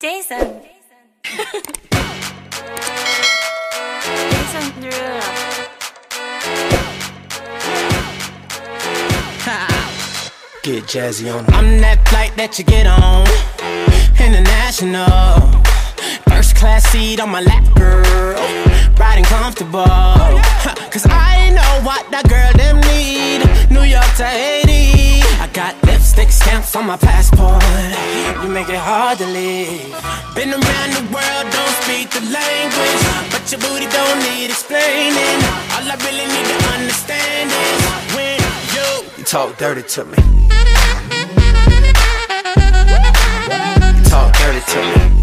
Jason. Jason Derulo. Get jazzy on. I'm that flight that you get on. International. First class seat on my lap, girl. Riding comfortable. Cause I know what that girl got lipstick stamps on my passport. You make it hard to leave. Been around the world, don't speak the language. But your booty don't need explaining. All I really need to understand is when you, you talk dirty to me. You talk dirty to me.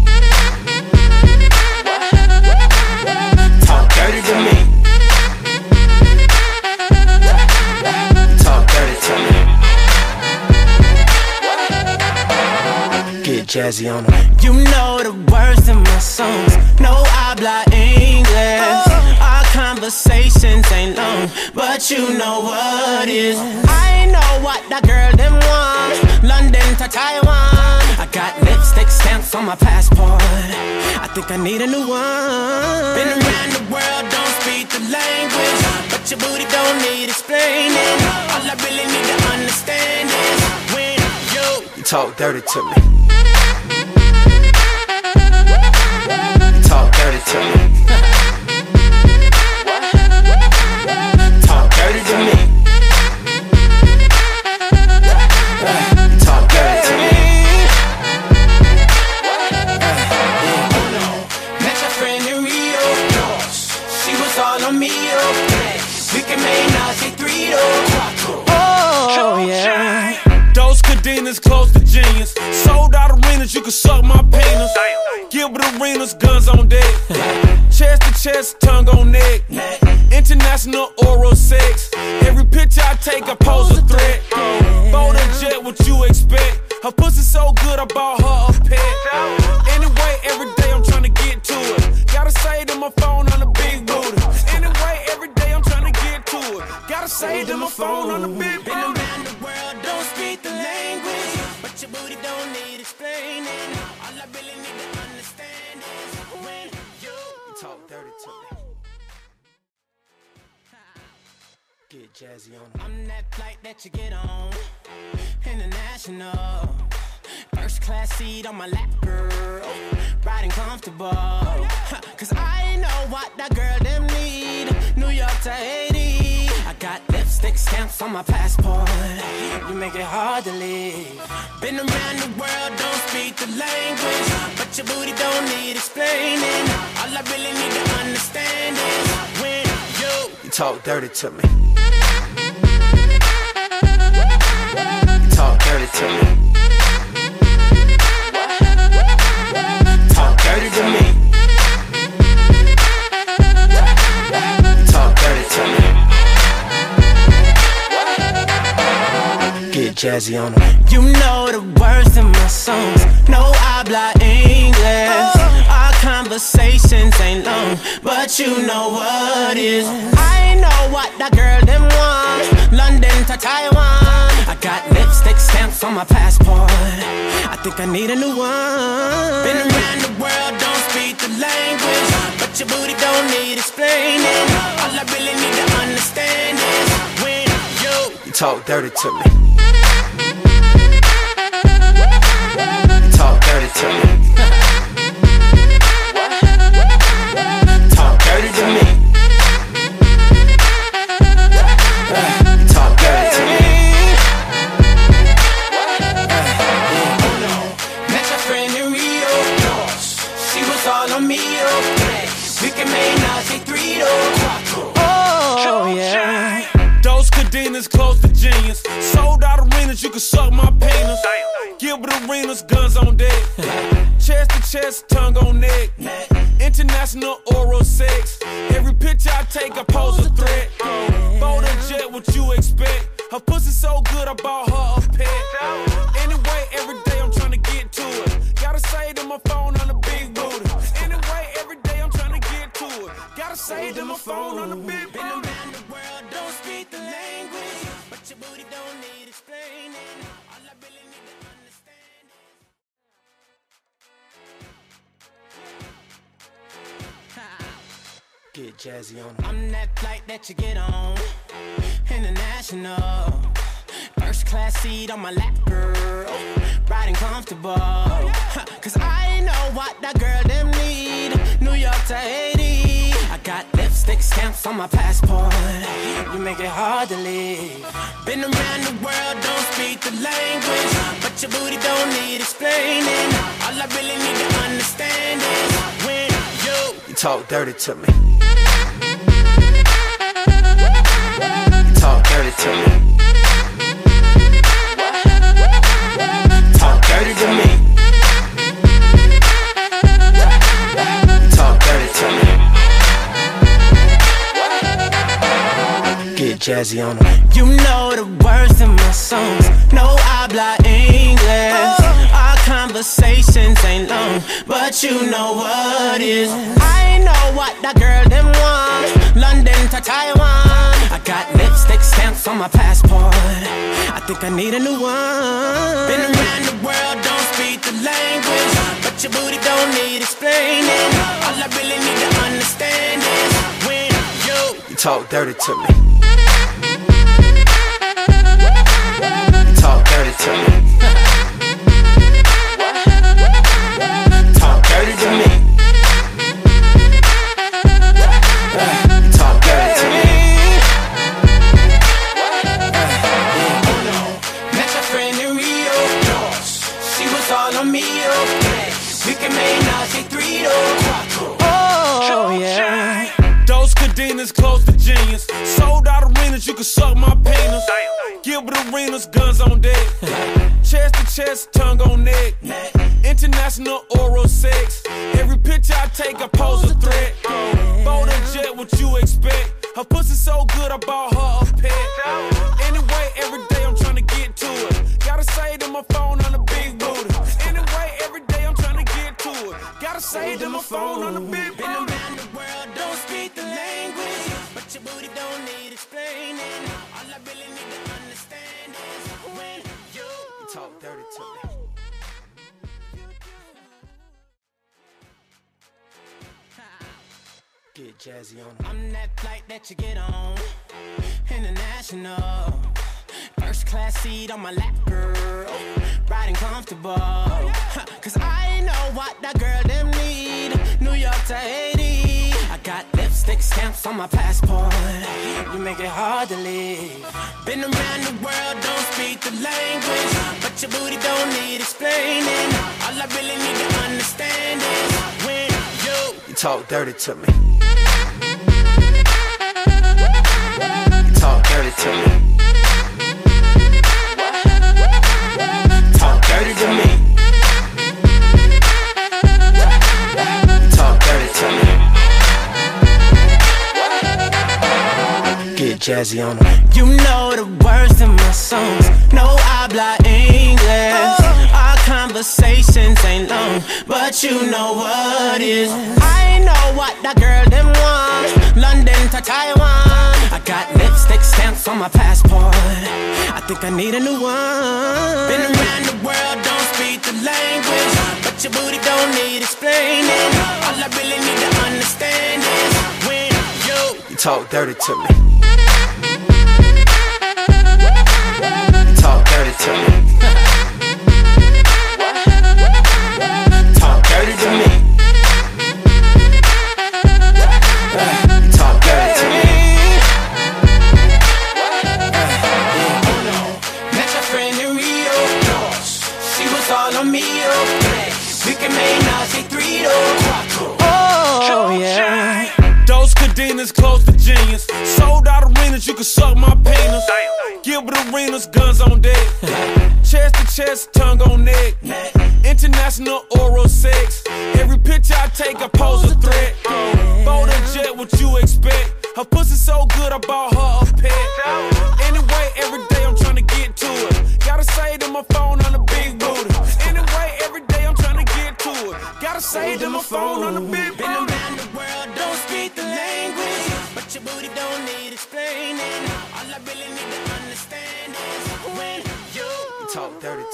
Jazzy on them. You know the words in my songs. No habla English. Oh. Our conversations ain't long, but you know what is. I know what that girl them want. London to Taiwan. I got lipstick stamps on my passport. I think I need a new one. Been around the world, don't speak the language, but your booty don't need explaining. All I really need to understand is when you, you talk dirty to me. Talk dirty to me. Talk dirty to me. You talk dirty to me. Met your friend in Rio. She was all on me. Oh. We can make Nazi three oh. oh yeah. Those cadenas close to genius. Sold out arenas, you can suck my penis. Give Gilbert Arenas, guns on deck. chest to chest, tongue on neck. International oral sex. Every picture I take, I pose a threat. Bold and jet, what you expect? Her pussy so good, I bought her a pet. Anyway, every day I'm trying to get to it. Gotta say to my phone on the big booty. Anyway, every day I'm trying to get to it. Gotta say to my phone on the big booty. Jazzy on. I'm that flight that you get on. International. First class seat on my lap, girl. Riding comfortable. Cause I know what that girl them need. New York to Haiti. I got lipstick stamps on my passport. You make it hard to leave. Been around the world, don't speak the language. But your booty don't need explaining. All I really need to understand is when you, you talk dirty to me. Get jazzy on them. You know the words in my songs. No habla English. Oh. Our conversations ain't long, but you know what is. I know what that girl them want. London to Taiwan. I got lipstick stamps on my passport. I think I need a new one. Been around the world, don't speak the language, but your booty don't need explaining. All I really need to understand is when you, you talk dirty to me. To me. Talk dirty to me. Talk dirty to me. Met your friend in Rio. She was all on me. Oh. We can make Nazi three Oh yeah. Those cadenas close to genius. Sold out arenas, you can suck my penis. Gilbert Arenas, guns on deck. Chest tongue on neck. International oral sex. Every picture I take, I pose a threat. Bold and jet, what you expect? Her pussy so good, I bought her a pet. Anyway, every day I'm trying to get to it. Gotta say to my phone on the big booty. Anyway, every day I'm trying to get to it. Gotta say to my phone on the big booty. language, but your booty don't need explaining. All I really need to Get jazzy on. I'm that flight that you get on. International. First class seat on my lap, girl. Riding comfortable. Cause I know what that girl them need. New York to Haiti. I got lipstick stamps on my passport. You make it hard to leave. Been around the world, don't speak the language. But your booty don't need explaining. All I really need to understand is when talk dirty to me. You talk dirty to me. Talk dirty to me. Talk dirty to me. Get jazzy on them. You know the words in my songs. No habla English. Conversations ain't long, but you know what is. I know what that girl them want. London to Taiwan. I got lipstick stamps on my passport. I think I need a new one. Been around the world, don't speak the language. But your booty don't need explaining. All I really need to understand is when you, you talk dirty to me. Gilbert guns on deck. chest to chest, tongue on neck. International oral sex. Every picture I take, I pose a threat. Bold and jet, what you expect? Her pussy so good, I bought her a pet. Anyway, every day I'm trying to get to it. Gotta say to my phone on the big booty. Anyway, every day I'm trying to get to it. Gotta say to my phone on the big booty. around the world, don't speak the language. But your booty don't need explaining. All I really need to talk dirty to me. Get jazzy on. I'm that flight that you get on. International. First class seat on my lap, girl. Riding comfortable. Cause I know what that girl them need. New York to Haiti. I got lipstick stamps on my passport. You make it hard to leave. Been around the world, don't speak the language. But your booty don't need explaining. All I really need to understand is when you, you talk dirty to me. You talk dirty to me. Jazzy on them. You know the words in my songs. No habla English. Oh. Our conversations ain't long, but you know what is. I know what that girl them want. London to Taiwan. I got lipstick stamps on my passport. I think I need a new one. Been around the world, don't speak the language. But your booty don't need explaining. All I really need to understand is when you, you talk dirty to me. You talk dirty to me. Talk dirty to me. You talk dirty to me. Met your friend in Rio. She was all on me. Oh. We can make Nazi three oh. oh, yeah. Those cadenas close to genius. Sold out arenas, you can suck my penis. Gilbert Arenas, guns on deck. chest to chest, tongue on neck. International oral sex. Every picture I take, I pose a threat. Bold and jet, what you expect? Her pussy so good, I bought her a pet. Anyway, every day I'm trying to get to it. Gotta say to my phone on the big booty. Anyway, every day I'm trying to get to it. Gotta say to my phone on the big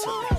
to me.